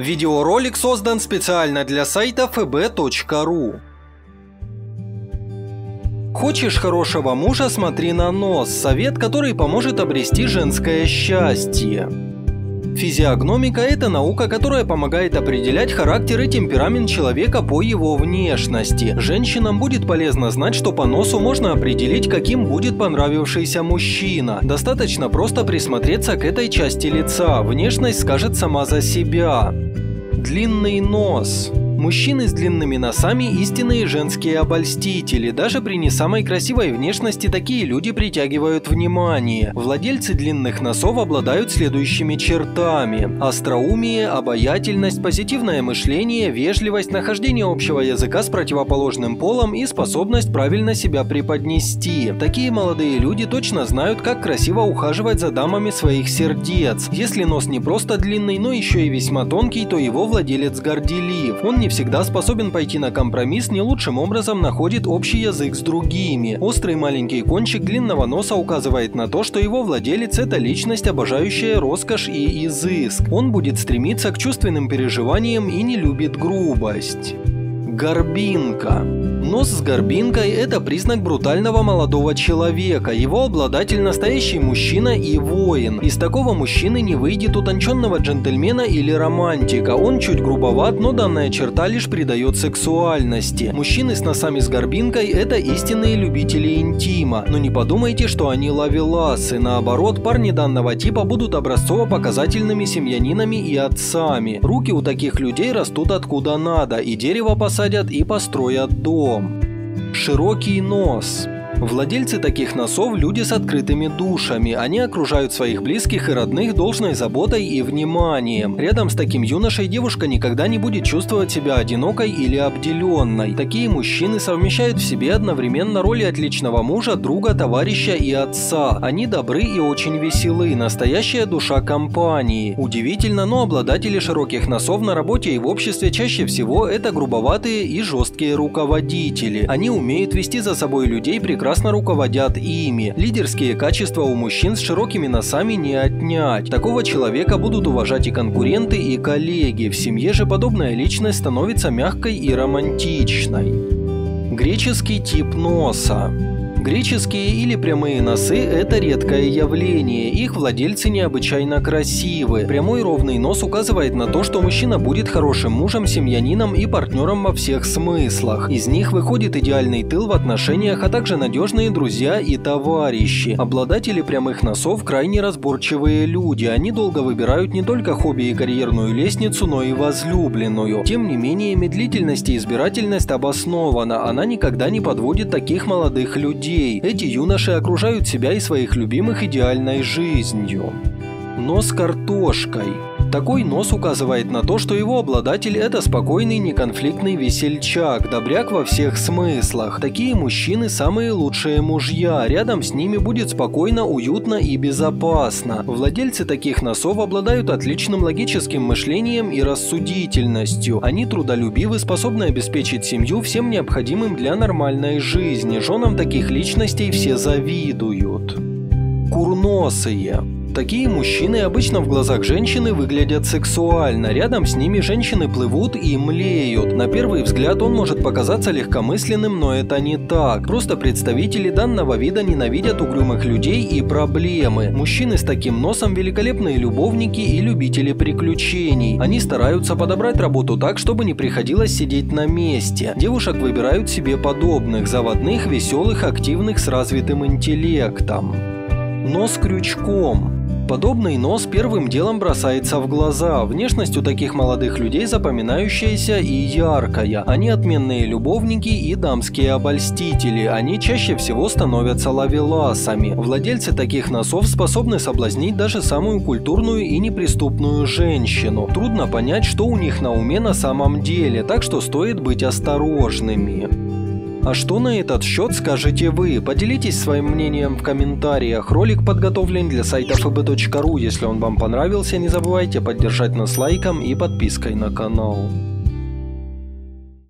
Видеоролик создан специально для сайта fb.ru. Хочешь хорошего мужа, смотри на нос. Совет, который поможет обрести женское счастье. Физиогномика – это наука, которая помогает определять характер и темперамент человека по его внешности. Женщинам будет полезно знать, что по носу можно определить, каким будет понравившийся мужчина. Достаточно просто присмотреться к этой части лица. Внешность скажет сама за себя. Длинный нос. Мужчины с длинными носами – истинные женские обольстители. Даже при не самой красивой внешности такие люди притягивают внимание. Владельцы длинных носов обладают следующими чертами. Остроумие, обаятельность, позитивное мышление, вежливость, нахождение общего языка с противоположным полом и способность правильно себя преподнести. Такие молодые люди точно знают, как красиво ухаживать за дамами своих сердец. Если нос не просто длинный, но еще и весьма тонкий, то его владелец горделив. Он не всегда способен пойти на компромисс, не лучшим образом находит общий язык с другими. Острый маленький кончик длинного носа указывает на то, что его владелец – это личность, обожающая роскошь и изыск. Он будет стремиться к чувственным переживаниям и не любит грубость. Горбинка. Нос с горбинкой – это признак брутального молодого человека. Его обладатель – настоящий мужчина и воин. Из такого мужчины не выйдет утонченного джентльмена или романтика. Он чуть грубоват, но данная черта лишь придает сексуальности. Мужчины с носами с горбинкой – это истинные любители интима. Но не подумайте, что они лавеласы. Наоборот, парни данного типа будут образцово-показательными семьянинами и отцами. Руки у таких людей растут откуда надо, и дерево посадят, и построят дом Широкий нос. Владельцы таких носов – люди с открытыми душами. Они окружают своих близких и родных должной заботой и вниманием. Рядом с таким юношей девушка никогда не будет чувствовать себя одинокой или обделенной. Такие мужчины совмещают в себе одновременно роли отличного мужа, друга, товарища и отца. Они добры и очень веселы, настоящая душа компании. Удивительно, но обладатели широких носов на работе и в обществе чаще всего это грубоватые и жесткие руководители. Они умеют вести за собой людей прекрасно прекрасно руководят ими. Лидерские качества у мужчин с широкими носами не отнять. Такого человека будут уважать и конкуренты, и коллеги. В семье же подобная личность становится мягкой и романтичной. Греческий тип носа. Греческие или прямые носы – это редкое явление, их владельцы необычайно красивы. Прямой ровный нос указывает на то, что мужчина будет хорошим мужем, семьянином и партнером во всех смыслах. Из них выходит идеальный тыл в отношениях, а также надежные друзья и товарищи. Обладатели прямых носов – крайне разборчивые люди, они долго выбирают не только хобби и карьерную лестницу, но и возлюбленную. Тем не менее, медлительность и избирательность обоснована, она никогда не подводит таких молодых людей людей. Эти юноши окружают себя и своих любимых идеальной жизнью. Но с картошкой. Такой нос указывает на то, что его обладатель – это спокойный, неконфликтный весельчак, добряк во всех смыслах. Такие мужчины – самые лучшие мужья, рядом с ними будет спокойно, уютно и безопасно. Владельцы таких носов обладают отличным логическим мышлением и рассудительностью. Они трудолюбивы, способны обеспечить семью всем необходимым для нормальной жизни. Женам таких личностей все завидуют. Курносые. Такие мужчины обычно в глазах женщины выглядят сексуально, рядом с ними женщины плывут и млеют. На первый взгляд он может показаться легкомысленным, но это не так. Просто представители данного вида ненавидят угрюмых людей и проблемы. Мужчины с таким носом великолепные любовники и любители приключений. Они стараются подобрать работу так, чтобы не приходилось сидеть на месте. Девушек выбирают себе подобных, заводных, веселых, активных, с развитым интеллектом. Но с крючком. Подобный нос первым делом бросается в глаза. Внешность у таких молодых людей запоминающаяся и яркая. Они отменные любовники и дамские обольстители. Они чаще всего становятся лавеласами. Владельцы таких носов способны соблазнить даже самую культурную и неприступную женщину. Трудно понять, что у них на уме на самом деле, так что стоит быть осторожными. А что на этот счет скажете вы? Поделитесь своим мнением в комментариях. Ролик подготовлен для сайта fb.ru. Если он вам понравился, не забывайте поддержать нас лайком и подпиской на канал.